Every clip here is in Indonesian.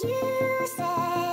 You say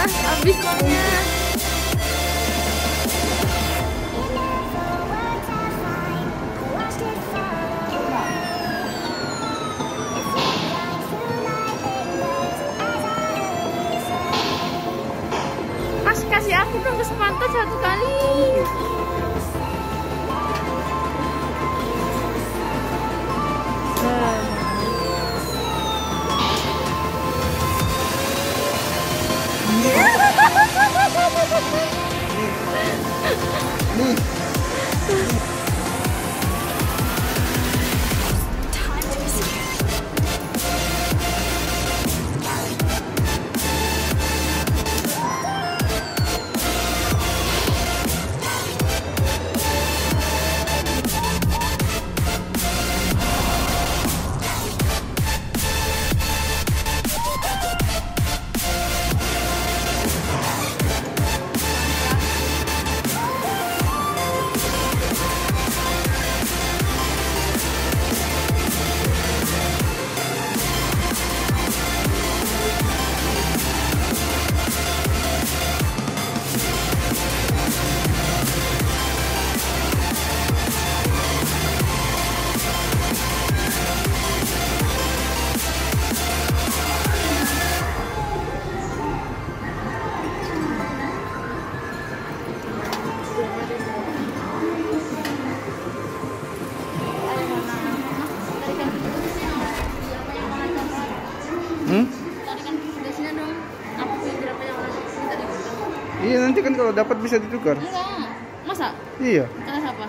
mas habis uangnya mas kasih aku dong kesempatan satu kali. Hmm? Iya nanti kan kalau dapat bisa ditukar. Enggak. Masa? Iya. Kata siapa?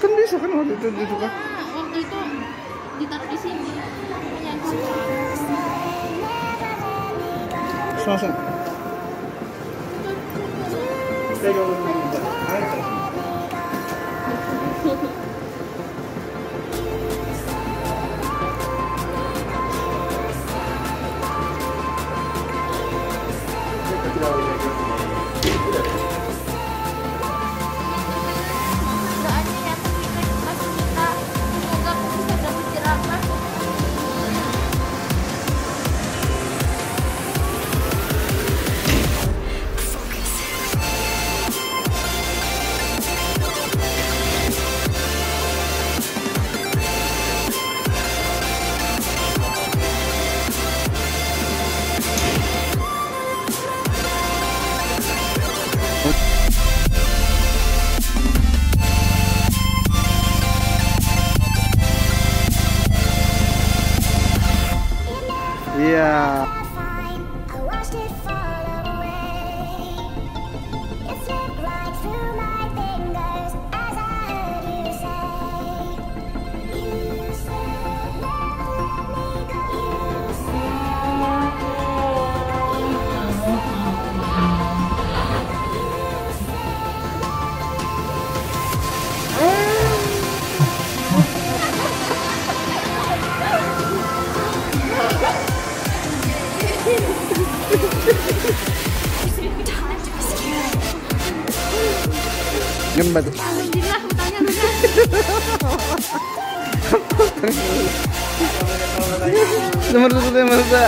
Kan bisa kan waktu itu iya, ditukar. Enggak. Waktu itu ditaruh di sini. Sama-sama. mbak nomor satu nomor ya,